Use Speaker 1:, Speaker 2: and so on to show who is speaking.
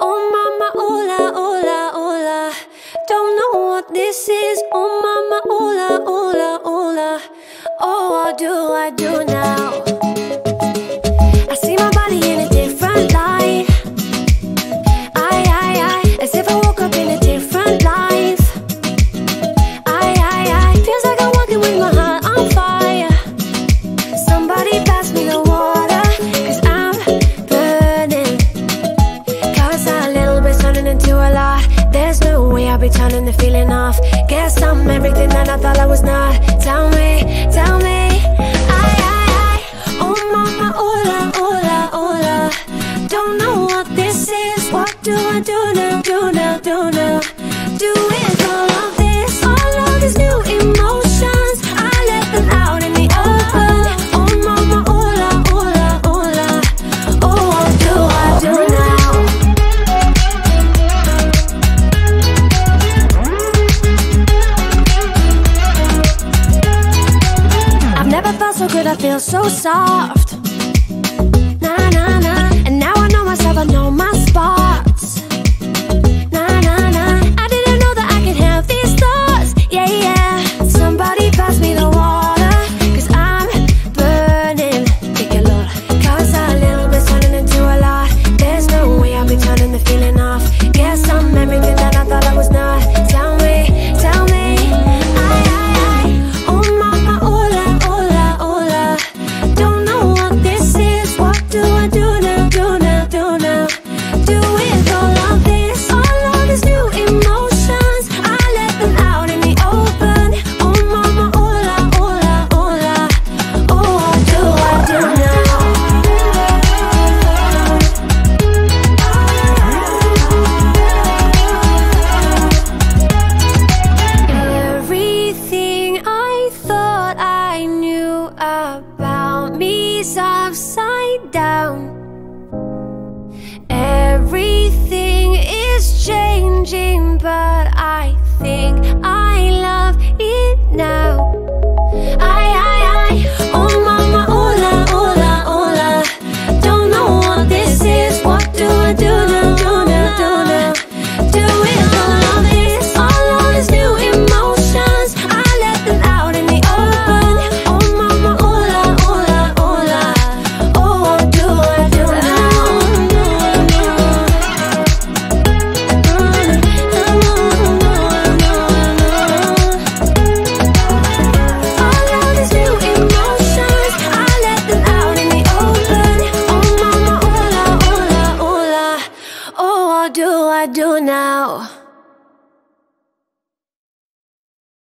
Speaker 1: Oh mama, ola ola ola, Don't know what this is. Oh mama, ola ola ola, Oh, what do I do now? into a lot There's no way I'll be turning the feeling off. Guess I'm everything that I thought I was not. Tell me, tell me. I, I, I Oh mama, ola, ola, ola, Don't know what this is. What do I do now, do now, do now? so good, I feel so soft. upside down. do I do now?